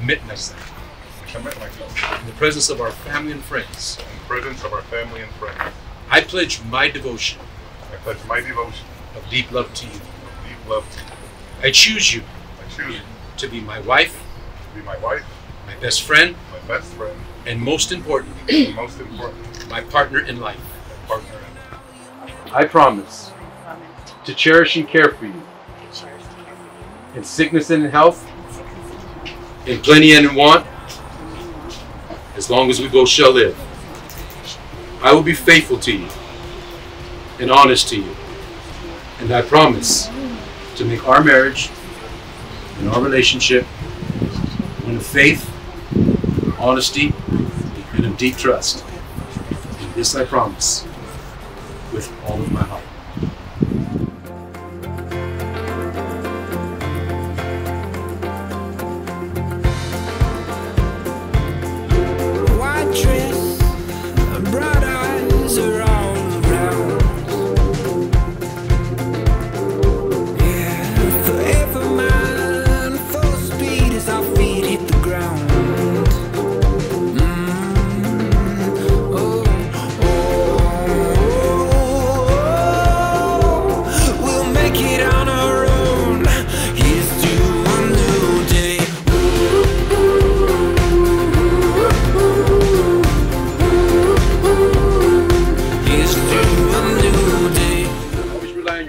commit myself I commit myself in the presence of our family and friends. in the presence of our family and friends. I pledge my devotion I pledge my devotion of deep love to you. of deep love to you. I choose you I choose you to be my wife, to be my wife, my best friend, my best friend, and most importantly, and most important, my partner in life. my partner in life. I promise to cherish and care for you in sickness and in health, in plenty and in want, as long as we both shall live. I will be faithful to you and honest to you. And I promise to make our marriage and our relationship one of faith, honesty, and of deep trust. And this I promise with all of my heart.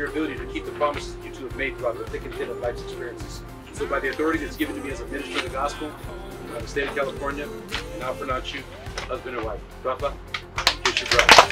Your ability to keep the promises that you two have made throughout the thick and thin of life's experiences. So, by the authority that's given to me as a minister of the gospel, by the state of California, now pronounce you husband and wife. Rafa, kiss your bride.